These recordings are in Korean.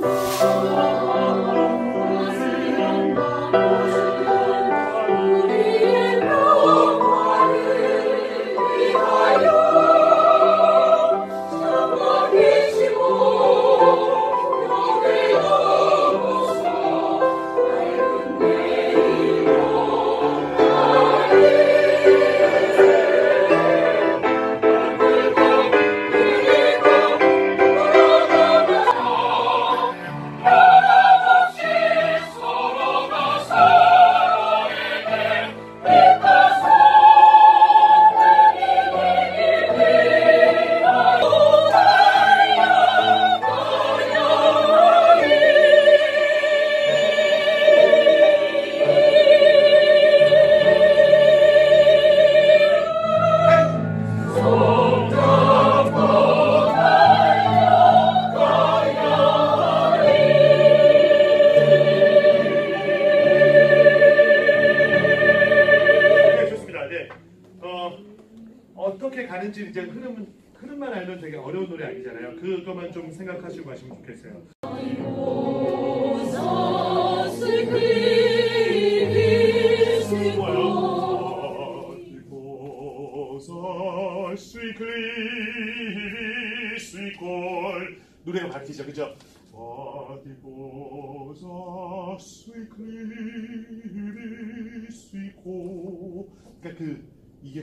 Oh. 가는지 이제 흐름은 흐름만 알면 되게 어려운 노래 아니잖아요. 그것만 좀 생각하시고 하시면 좋겠어요. 노래가 밝히죠, 그죠? 그러니까 그 이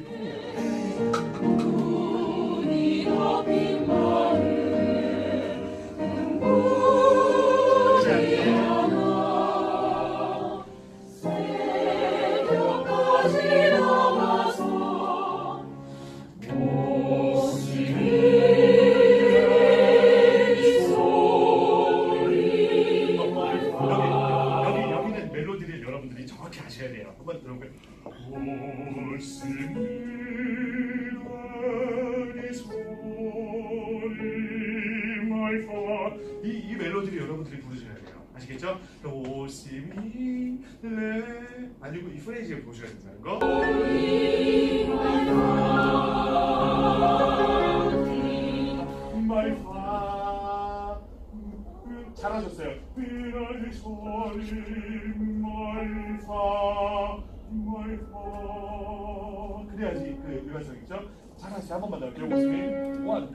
한번 들어볼까요? 이, 이 멜로디를 여러분들이 부르셔야 돼요. 아시겠죠? 아니고 이 프레이즈를 보셔야 된다는 거. 잘하셨어요. 파 그래야지 그 일관성 있죠? 잘하시 한 번만 더 들어보시면 원